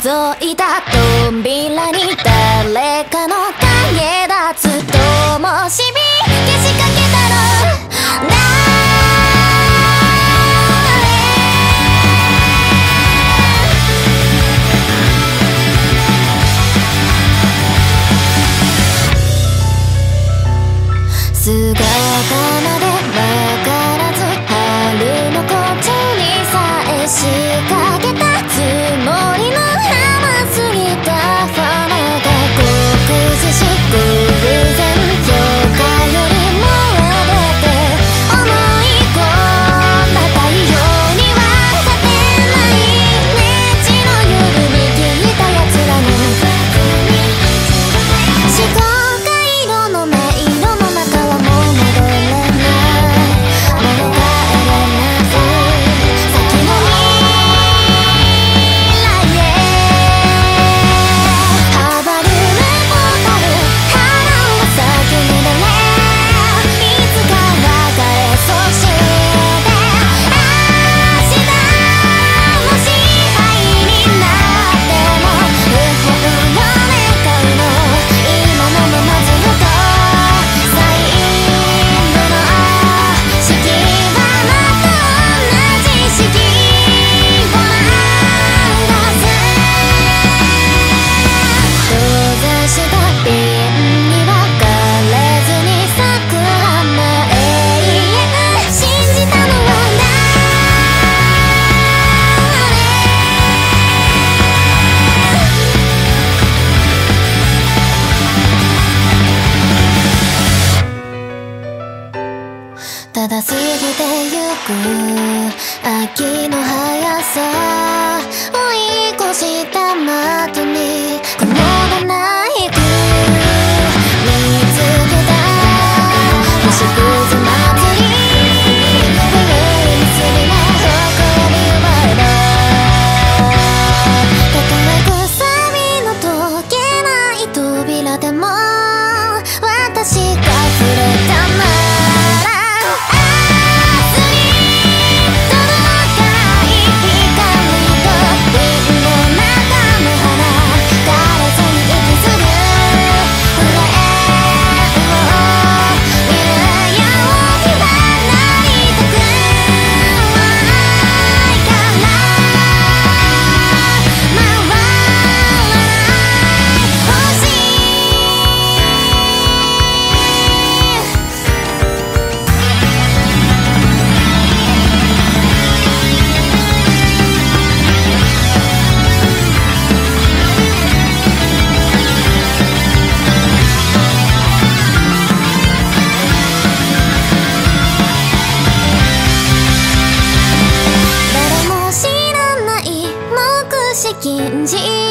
覗いた。扉に誰かの影立つ。灯もしびゆく秋の速さ追い越して Anh